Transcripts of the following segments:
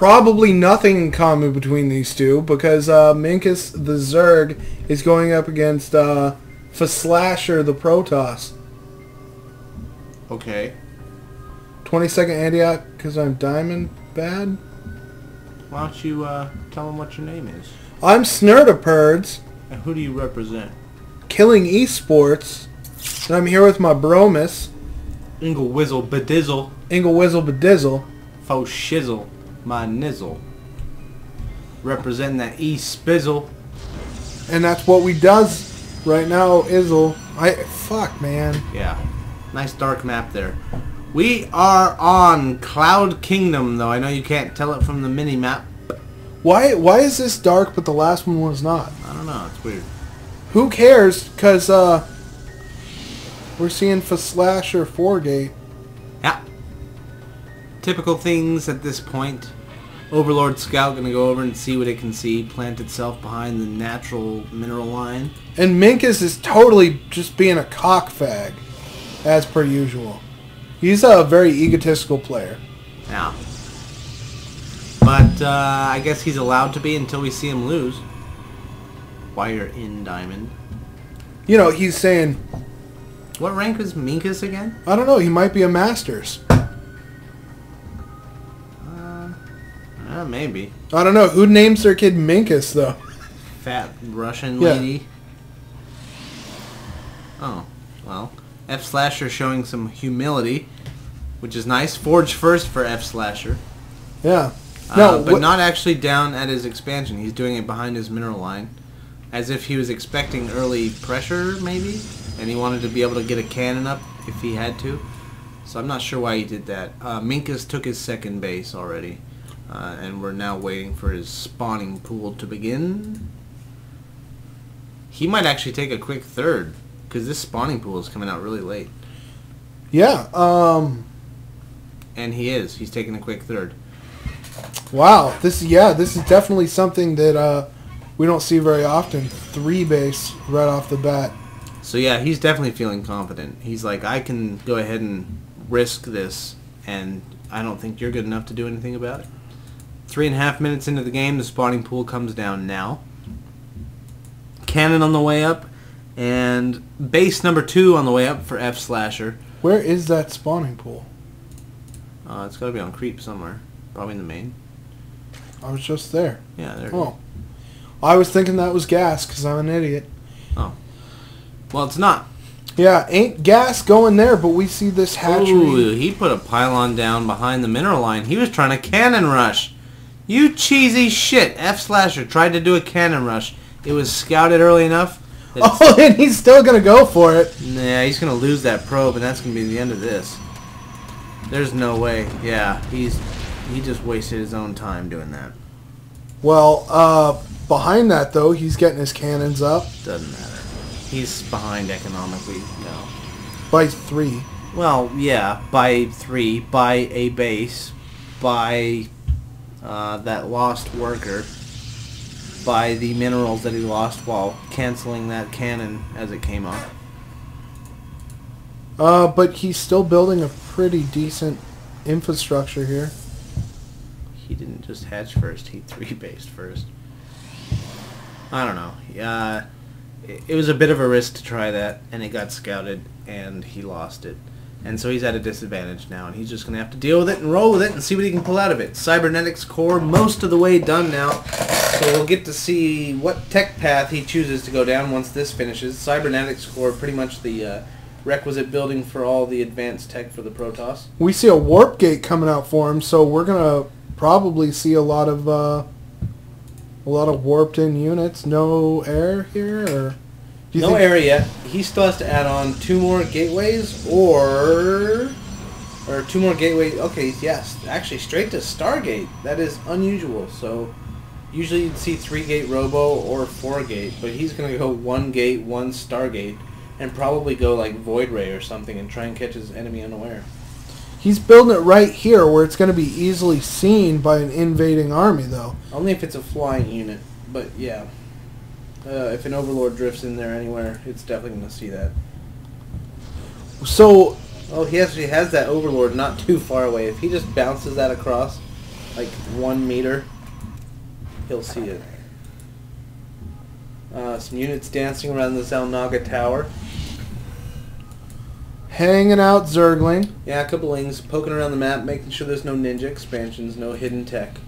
probably nothing in common between these two because uh, Minkus the Zerg is going up against uh, Slasher the Protoss. Okay. 20 second Antioch because I'm diamond bad. Why don't you uh, tell them what your name is? I'm Snerdaperds, And who do you represent? killing esports, and I'm here with my bromus, Ingle Whizzle Bedizzle. Ingle Bedizzle. Faux Shizzle. My Nizzle. Representing that E Spizzle. And that's what we does right now, Izzle. I fuck man. Yeah. Nice dark map there. We are on Cloud Kingdom, though. I know you can't tell it from the mini map. Why why is this dark but the last one was not? I don't know. It's weird. Who cares? Cause uh, we're seeing for Slasher four gate. Typical things at this point. Overlord Scout gonna go over and see what it can see. Plant itself behind the natural mineral line. And Minkus is totally just being a cockfag, as per usual. He's a very egotistical player. Yeah. But uh, I guess he's allowed to be until we see him lose. While you're in Diamond. You know, he's saying, What rank is Minkus again? I don't know, he might be a Masters. Uh, maybe. I don't know. Who names their kid Minkus, though? Fat Russian Yeah. lady. Oh, well. F Slasher showing some humility, which is nice. Forge first for F Slasher. Yeah. Uh, No, but what- not actually down at his expansion. He's doing it behind his mineral line. As if he was expecting early pressure, maybe? And he wanted to be able to get a cannon up if he had to. So I'm not sure why he did that. Uh, Minkus took his second base already. Uh, and we're now waiting for his spawning pool to begin. He might actually take a quick third. Because this spawning pool is coming out really late. Yeah. Um. And he is. He's taking a quick third. Wow. This. Yeah. This is definitely something that uh, we don't see very often. Three base right off the bat. So yeah, he's definitely feeling confident. He's like, I can go ahead and risk this, and I don't think you're good enough to do anything about it. Three and a half minutes into the game, the spawning pool comes down now. Cannon on the way up, and base number two on the way up for F Slasher. Where is that spawning pool? Uh, it's got to be on creep somewhere, probably in the main. I was just there. Yeah, there. Oh. I was thinking that was gas because I'm an idiot. Oh, well, it's not. Yeah, ain't gas going there, but we see this hatchery. Ooh, he put a pylon down behind the mineral line. He was trying to cannon rush. You cheesy shit. F Slasher tried to do a cannon rush. It was scouted early enough. Oh, and he's still gonna go for it. Nah, he's gonna lose that probe, and that's gonna be the end of this. There's no way. Yeah, he's he just wasted his own time doing that. Well, uh, behind that though, he's getting his cannons up Doesn't matter. He's behind economically. No. by three. Well, yeah, by three, by a base, by uh, that lost worker, by the minerals that he lost while canceling that cannon as it came up. Uh, but he's still building a pretty decent infrastructure here. He didn't just hatch first; he three based first. I don't know. Uh, it, it was a bit of a risk to try that, and it got scouted, and he lost it. And so he's at a disadvantage now, and he's just going to have to deal with it and roll with it and see what he can pull out of it. Cybernetics core most of the way done now, so we'll get to see what tech path he chooses to go down once this finishes. Cybernetics core pretty much the uh, requisite building for all the advanced tech for the Protoss. We see a warp gate coming out for him, so we're gonna probably see a lot of uh, a lot of warped in units. No air here, or no area yet. He still has to add on two more gateways or or two more gateways. Okay, yes, actually straight to Stargate. That is unusual. So usually you'd see three gate Robo or four gate, but he's gonna go one gate, one Stargate, and probably go like Void Ray or something and try and catch his enemy unaware. He's building it right here, where it's gonna be easily seen by an invading army, though. Only if it's a flying unit, but yeah. Uh, if an Overlord drifts in there anywhere, it's definitely gonna see that. So Oh, he actually has that Overlord not too far away. If he just bounces that across, like one meter, he'll see it. Uh, some units dancing around the Xel'Naga Tower. Hanging out Zergling. Yeah, a couple lings poking around the map, making sure there's no ninja expansions, no hidden tech.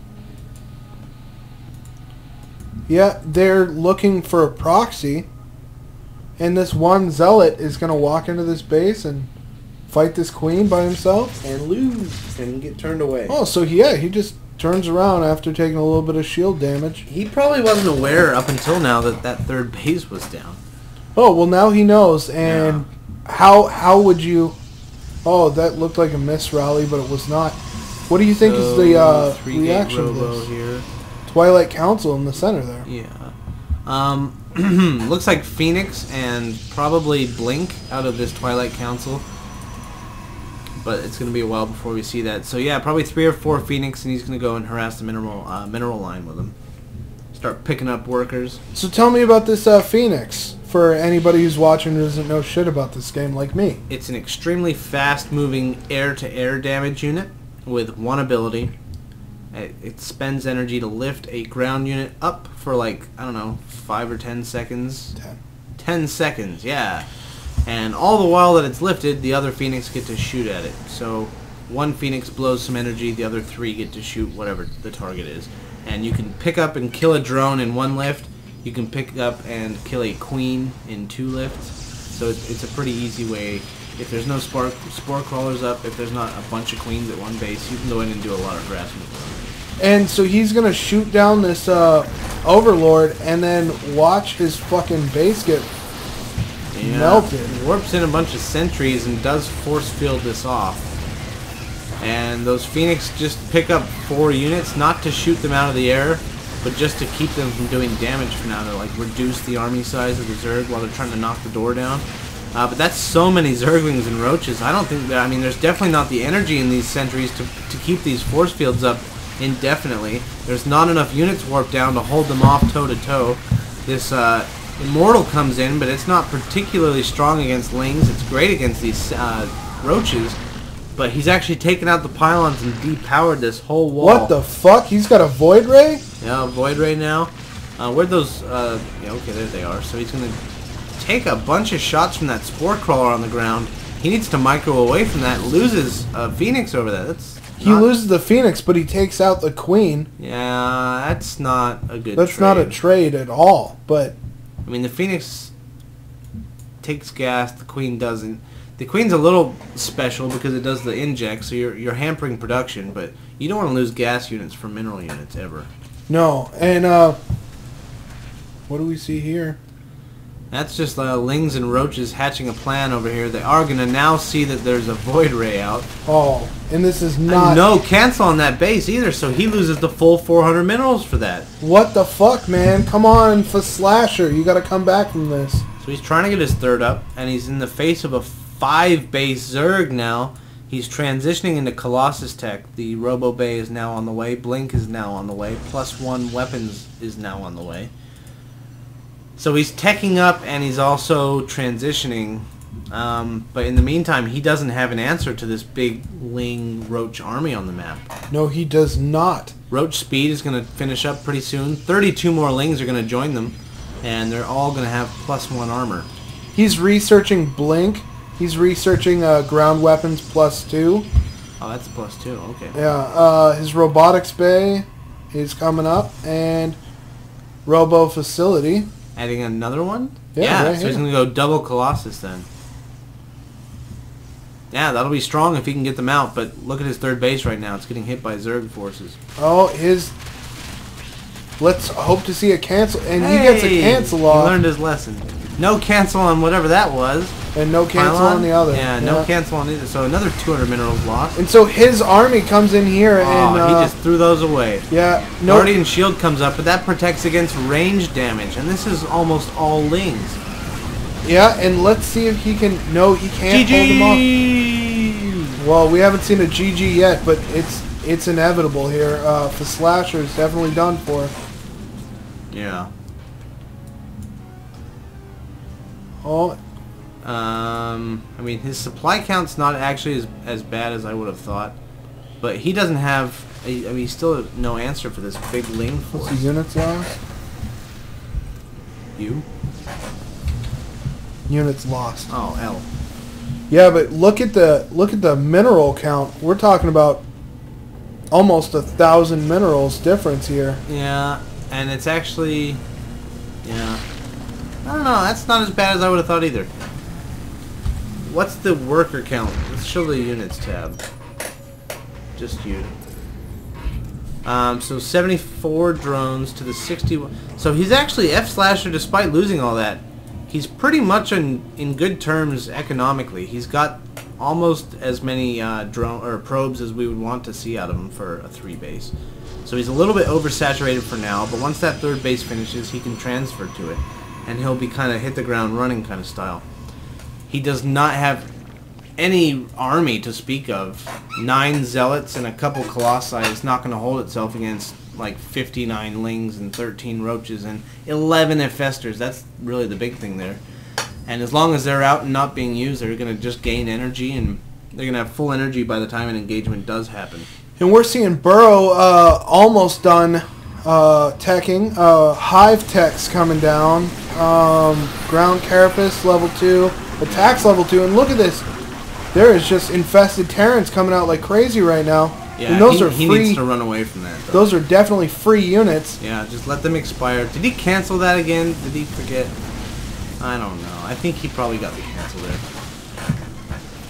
Yeah, they're looking for a proxy. And this one zealot is going to walk into this base and fight this queen by himself. And lose and get turned away. Oh, so yeah, he just turns around after taking a little bit of shield damage. He probably wasn't aware up until now that that third base was down. Oh, well now he knows. And how how would you... Oh, that looked like a miss rally, but it was not. What do you think is the uh, reaction to this? here. Twilight Council in the center there. Yeah. Um, looks like Phoenix and probably Blink out of this Twilight Council. But it's going to be a while before we see that. So yeah, probably three or four Phoenix, and he's going to go and harass the mineral uh, mineral line with them. Start picking up workers. So tell me about this uh, Phoenix for anybody who's watching who doesn't know shit about this game like me. It's an extremely fast-moving air-to-air damage unit with one ability. It, it spends energy to lift a ground unit up for like I don't know five or ten seconds. Ten. 10 seconds, yeah. And all the while that it's lifted, the other Phoenix get to shoot at it. So one Phoenix blows some energy, the other three get to shoot whatever the target is. And you can pick up and kill a drone in one lift. You can pick up and kill a queen in two lifts. So it's, it's a pretty easy way. If there's no spore, spore crawlers up, if there's not a bunch of queens at one base, you can go in and do a lot of harassment. And so he's gonna shoot down this uh, Overlord and then watch his fucking base get Yeah. Melted. He warps in a bunch of sentries and does force field this off. And those Phoenix just pick up four units, not to shoot them out of the air, but just to keep them from doing damage for now. To like reduce the army size of the Zerg while they're trying to knock the door down. Uh, but that's so many Zerglings and Roaches. I don't think that. I mean, there's definitely not the energy in these sentries to to keep these force fields up indefinitely. There's not enough units warped down to hold them off toe to toe. This uh, Immortal comes in, but it's not particularly strong against Lings. It's great against these uh, Roaches. But he's actually taken out the pylons and depowered this whole wall. What the fuck? He's got a Void Ray? Yeah, Void Ray now. Uh, where'd those... Uh, yeah, okay, there they are. So he's going to take a bunch of shots from that Spore Crawler on the ground. He needs to micro away from that. Loses uh, Phoenix over that. That's He not- loses the Phoenix, but he takes out the Queen. Yeah, that's not a good That's not a trade. trade at all. But I mean, the Phoenix takes gas, the Queen doesn't. The Queen's a little special because it does the inject, so you're, you're hampering production, but you don't want to lose gas units for mineral units ever. no. And uh, what do we see here? That's just uh, Lings and Roaches hatching a plan over here. They are going to now see that there's a Void Ray out. Oh, and this is not. no cancel on that base either, so he loses the full 400 minerals for that. What the fuck, man? Come on, for Slasher, you got to come back from this. So he's trying to get his third up, and he's in the face of a five base Zerg now. He's transitioning into Colossus tech. The Robo Bay is now on the way. Blink is now on the way. Plus one weapons is now on the way. So he's teching up and he's also transitioning. Um, but in the meantime, he doesn't have an answer to this big Ling Roach army on the map. No, he does not. Roach Speed is going to finish up pretty soon. 32 more Lings are going to join them. And they're all going to have plus one armor. He's researching Blink. He's researching uh, ground weapons plus two. Oh, that's plus two. Okay. Yeah, uh, his robotics bay is coming up, and Robo facility. Adding another one? Yeah, right so he's going to go double Colossus then. Yeah, that'll be strong if he can get them out, but look at his third base right now. It's getting hit by Zerg forces. Oh, his. Let's hope to see a cancel, and he gets a Hey! cancel He learned his lesson. No cancel on whatever that was. and no cancel Pylon? on the other. Yeah, no cancel on either. So another 200 minerals lost. And so his army comes in here, Oh, and uh, he just threw those away. yeah, no. Guardian Shield comes up, but that protects against range damage, and this is almost all Lings. Yeah, and let's see if he can. No, he can't hold him off. GG! Well, we haven't seen a GG yet, but it's it's inevitable here. Uh, for Slasher, is definitely done for. Yeah. Oh, Um, I mean, his supply count's not actually as, as bad as I would have thought. But he doesn't have I, mean, still no answer for this big Ling What's the units lost? You? Units lost. Oh, L. Yeah, but look at the look at the mineral count. We're talking about almost a thousand minerals difference here. Yeah, and it's actually, yeah. I don't know. That's not as bad as I would have thought either. What's the worker count? Let's show the units tab. Just you. Um, so 74 drones to the 61. So he's actually F slasher despite losing all that. He's pretty much in in good terms economically. He's got almost as many uh, drone or probes as we would want to see out of him for a three base. So he's a little bit oversaturated for now, but once that third base finishes, he can transfer to it, and he'll be kind of hit the ground running kind of style. He does not have any army to speak of. Nine zealots and a couple colossi is not going to hold itself against like 59 lings and 13 roaches and 11 infestors. That's really the big thing there. And as long as they're out and not being used, they're going to just gain energy and they're going to have full energy by the time an engagement does happen. And we're seeing Burrow uh, almost done uh, teching. Uh, Hive tech's coming down. Um, ground carapace level 2. Attacks level 2. And look at this. There is just infested Terrans coming out like crazy right now. Yeah, and those he, are he free. needs to run away from that. Though. Those are definitely free units. Yeah, just let them expire. Did he cancel that again? Did he forget? I don't know. I think he probably got the cancel there.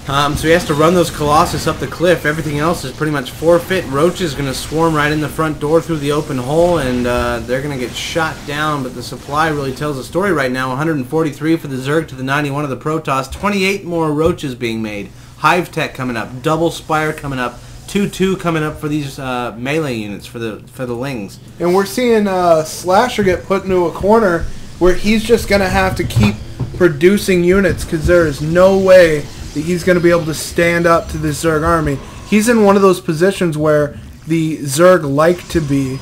Um, so he has to run those Colossus up the cliff. Everything else is pretty much forfeit. Roach is going to swarm right in the front door through the open hole, and uh, they're going to get shot down. But the supply really tells the story right now. 143 for the Zerg to the 91 of the Protoss. 28 more Roaches being made. Hive Tech coming up. Double Spire coming up. 2-2 coming up for these uh, melee units for the for the Lings. And we're seeing uh, Slasher get put into a corner where he's just going to have to keep producing units because there is no way that he's going to be able to stand up to the Zerg army. He's in one of those positions where the Zerg like to be,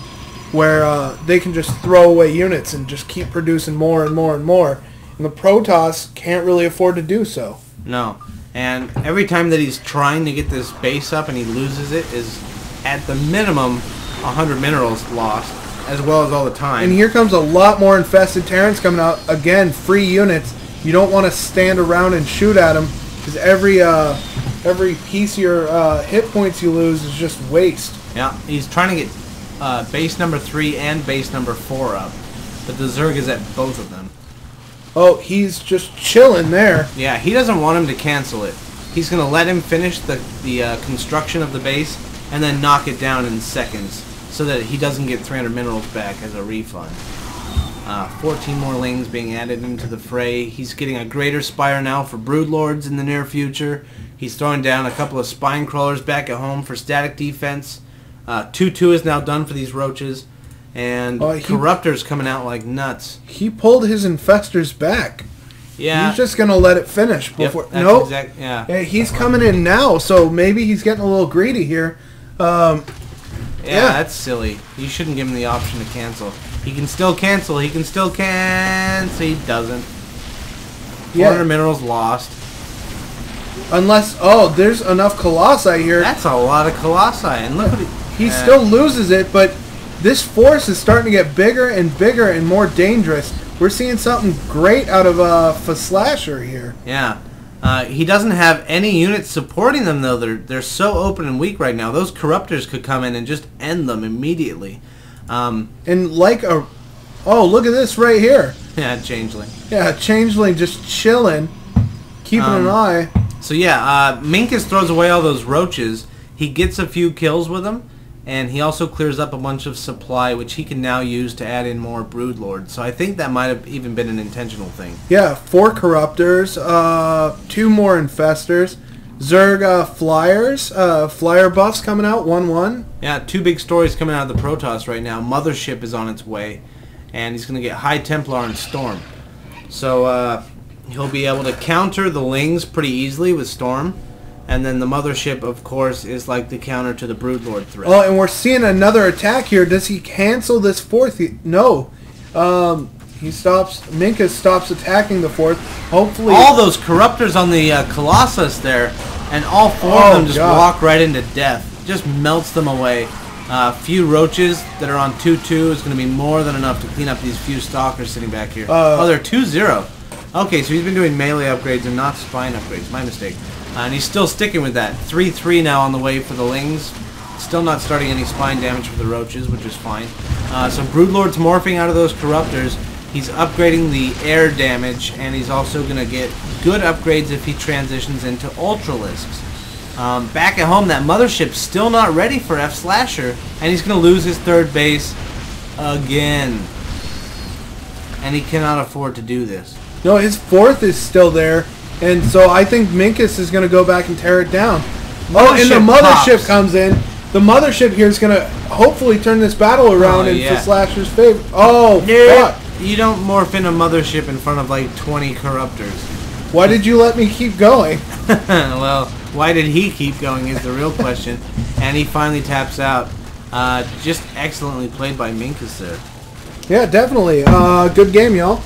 where uh, they can just throw away units and just keep producing more and more and more. And the Protoss can't really afford to do so. No. And every time that he's trying to get this base up and he loses it is at the minimum 100 minerals lost, as well as all the time. And here comes a lot more infested Terrans coming out. Again, free units. You don't want to stand around and shoot at them because every uh, every piece of your uh, hit points you lose is just waste. yeah, he's trying to get uh, base number 3 and base number 4 up. But the Zerg is at both of them. Oh, he's just chilling there. Yeah, he doesn't want him to cancel it. He's going to let him finish the, the uh, construction of the base and then knock it down in seconds so that he doesn't get 300 minerals back as a refund. Uh, 14 more lings being added into the fray. He's getting a greater spire now for broodlords in the near future. He's throwing down a couple of spine crawlers back at home for static defense. 2-2 is now done for these roaches. And Oh, he- corruptors coming out like nuts. He pulled his infestors back. Yeah. He's just gonna let it finish before. that's nope. exact- yeah. Yeah, he's coming in now, so maybe he's getting a little greedy here. Um, Yeah, Yeah. that's silly. You shouldn't give him the option to cancel. He can still cancel. He can still cancel. He doesn't. 400 yeah, minerals lost. unless oh, there's enough colossi here. That's a lot of colossi. And look what he, He uh, still loses it, but this force is starting to get bigger and bigger and more dangerous. We're seeing something great out of uh, Slasher here. Yeah. Uh, he doesn't have any units supporting them though. They're they're so open and weak right now. Those corruptors could come in and just end them immediately. Um, And like a, oh look at this right here. yeah, changeling. Yeah, Changeling just chilling, keeping Um, an eye. So yeah, uh, Minkus throws away all those roaches. He gets a few kills with them, and he also clears up a bunch of supply, which he can now use to add in more broodlords. So I think that might have even been an intentional thing. Yeah, four corruptors, uh, two more infestors, Zerg uh, flyers, uh, flyer buffs coming out one one. Yeah, two big stories coming out of the Protoss right now. Mothership is on its way, and he's going to get High Templar and Storm. So uh, he'll be able to counter the Lings pretty easily with Storm. And then the Mothership, of course, is like the counter to the Broodlord threat. Oh, and we're seeing another attack here. Does he cancel this fourth? No. Um, he stops. Minka stops attacking the fourth. Hopefully, all those corruptors on the uh, Colossus there, and all four Oh, of them just God. walk right into death. Just melts them away. A few roaches that are on 2-2 is going to be more than enough to clean up these few stalkers sitting back here. Uh, oh, they're 2-0. Okay, so he's been doing melee upgrades and not spine upgrades. My mistake. Uh, and he's still sticking with that. 3-3 now on the way for the Lings. Still not starting any spine damage for the roaches, which is fine. Uh, so Broodlord's morphing out of those Corruptors. He's upgrading the air damage, and he's also going to get good upgrades if he transitions into Ultralisks. Um, back at home, that mothership's still not ready for F Slasher, and he's going to lose his third base again. And he cannot afford to do this. No, his fourth is still there, and so I think Minkus is going to go back and tear it down. oh, and the Mothership mothership pops. comes in. The mothership here is going to hopefully turn this battle around Oh, in yeah. Slasher's favor. Oh, Nope. fuck. You don't morph in a mothership in front of like 20 corruptors. Why did you let me keep going? well, why did he keep going is the real question. and he finally taps out. Uh, just excellently played by Minkus there. Yeah, definitely. Uh, good game, y'all.